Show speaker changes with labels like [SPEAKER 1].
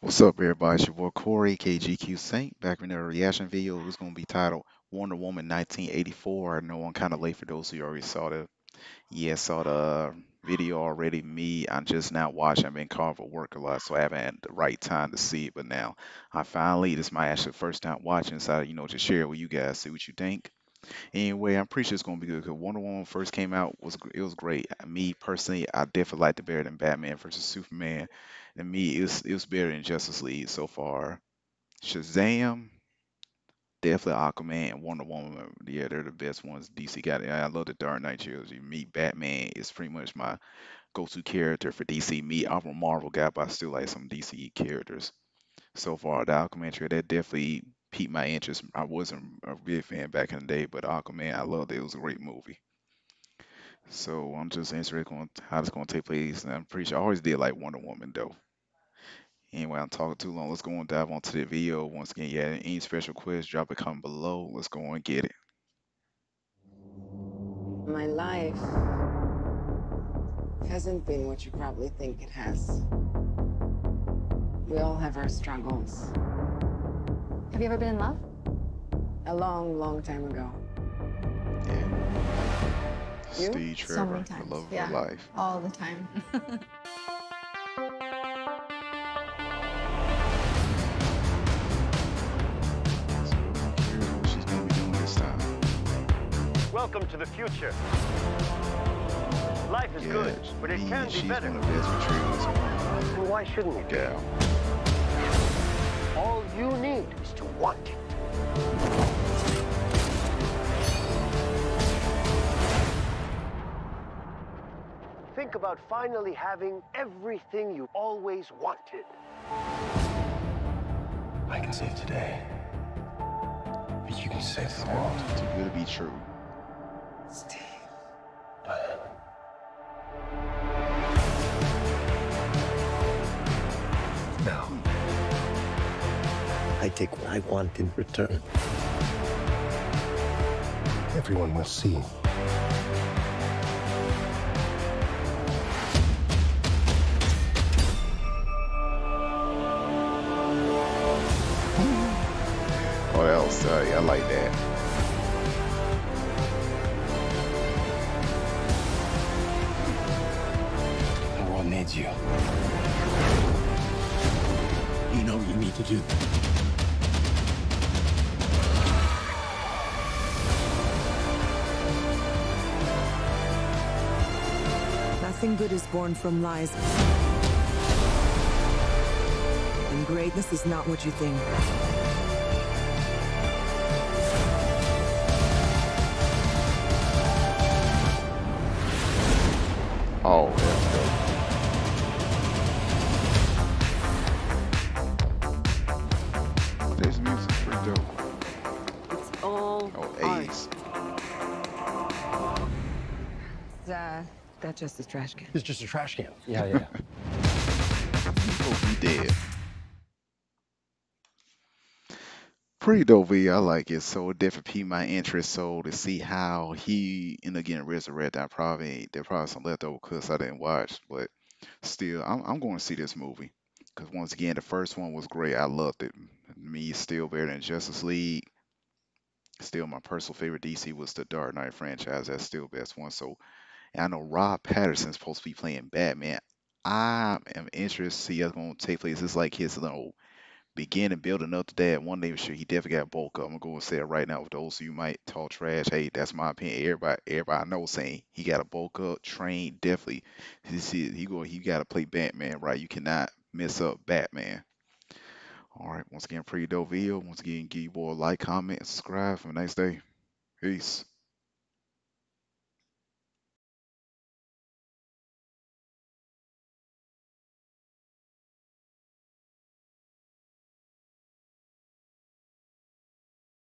[SPEAKER 1] What's up, everybody? It's your boy Corey, KGQ Saint, back with another reaction video. It's going to be titled Wonder Woman 1984. I know I'm kind of late for those who already saw the, yeah, saw the uh, video already. Me, I'm just now watching. I've been called for work a lot, so I haven't had the right time to see it. But now, I finally, this is my actual first time watching, so, I, you know, to share it with you guys, see what you think. Anyway, I'm pretty sure it's gonna be good because Wonder Woman first came out was it was great. Me personally, I definitely liked it better than Batman versus Superman. And me, it was it was better than Justice League so far. Shazam, definitely Aquaman and Wonder Woman. Yeah, they're the best ones DC got. I love the Dark Knight trilogy. Me, Batman is pretty much my go-to character for DC. Me, I'm a Marvel guy, but I still like some DC characters so far. The Aquaman trailer that definitely piqued my interest. I wasn't a big fan back in the day, but Aquaman, I loved it. It was a great movie. So I'm just interested on how it's going to take place. And I'm pretty sure I always did like Wonder Woman though. Anyway, I'm talking too long. Let's go and dive onto the video. Once again, yeah, any special quiz, drop a comment below. Let's go and get it.
[SPEAKER 2] My life hasn't been what you probably think it has. We all have our struggles.
[SPEAKER 3] Have you ever been in love?
[SPEAKER 2] A long, long time ago.
[SPEAKER 1] Yeah.
[SPEAKER 2] You?
[SPEAKER 1] Steve
[SPEAKER 3] So
[SPEAKER 1] Trevor,
[SPEAKER 3] many
[SPEAKER 1] the
[SPEAKER 3] times,
[SPEAKER 1] love of
[SPEAKER 3] yeah.
[SPEAKER 1] her life.
[SPEAKER 3] All the time.
[SPEAKER 1] So, here's what she's going to be doing this time.
[SPEAKER 4] Welcome to the future. Life is
[SPEAKER 1] Yeah,
[SPEAKER 4] good, but it can be better.
[SPEAKER 1] one of the best portrayals.
[SPEAKER 4] And why shouldn't it be?
[SPEAKER 1] Gal.
[SPEAKER 4] All you need is to want it. Think about finally having everything you always wanted.
[SPEAKER 5] I can save today. But you can save the world.
[SPEAKER 1] Too good to be true.
[SPEAKER 2] Steve.
[SPEAKER 5] I take what I want in return. Everyone will see.
[SPEAKER 1] Oh, that was tight. I like that.
[SPEAKER 5] The world needs you. You know what you need to do.
[SPEAKER 6] Nothing good is born from lies. And greatness is not what you think.
[SPEAKER 1] Oh, that's dope. This pretty dope.
[SPEAKER 2] It's all
[SPEAKER 1] Oh,
[SPEAKER 2] art.
[SPEAKER 1] Ace.
[SPEAKER 6] Uh, that's just a trash can.
[SPEAKER 5] It's just a trash can. Yeah, yeah.
[SPEAKER 1] Hope he dead. Pretty dope video. I like it. So it definitely piqued my interest. So to see how he end up getting resurrected, I probably there probably some leftover cuts I didn't watch, but still, I'm I'm going to see this movie because once again, the first one was great. I loved it. Me still better than Justice League. Still, my personal favorite DC was the Dark Knight franchise. That's still best one. So, and I know Rob Pattinson's supposed to be playing Batman. I am interested to see it's going to take place. It's like his little beginning building up to that. One day, sure he definitely got bulk up. I'm gonna go and say it right now. For those who might talk trash, hey, that's my opinion. Everybody, everybody I know saying he got a bulk up, train definitely. He see he go, he got to play Batman right. You cannot mess up Batman. All right, once again, pretty dope video. Once again, give you boy a like, comment, and subscribe. Have a nice day. Peace.